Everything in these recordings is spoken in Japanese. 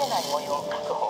れない模様確保。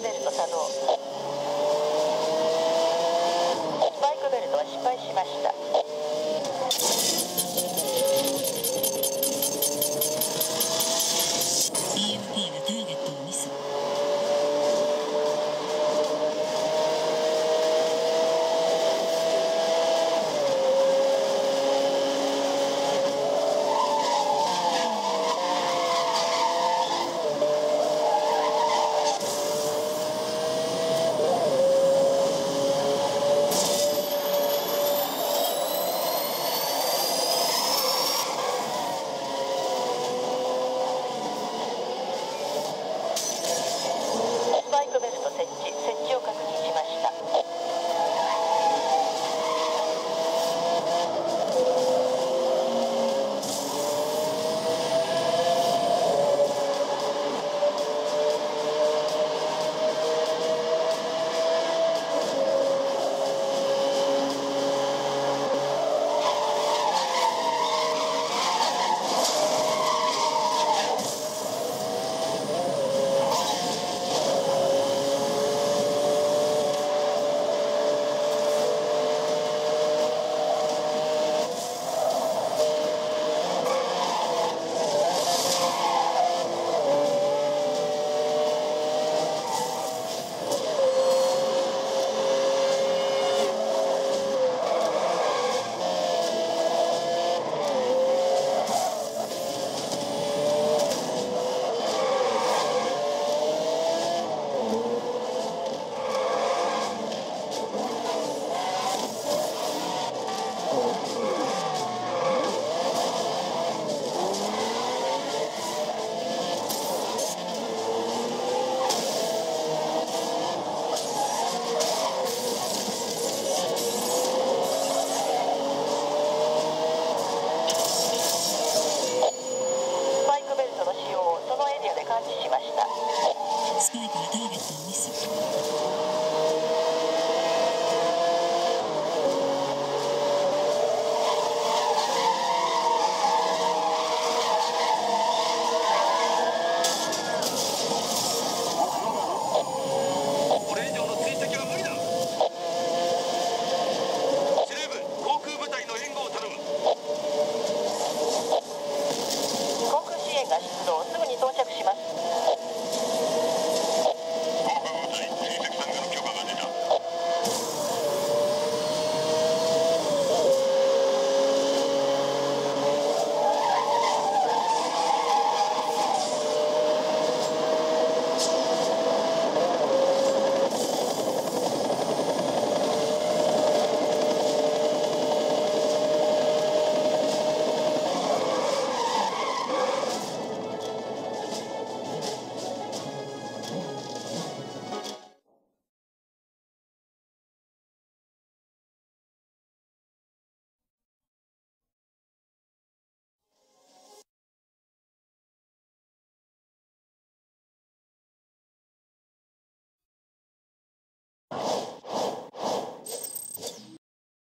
ベルト作動。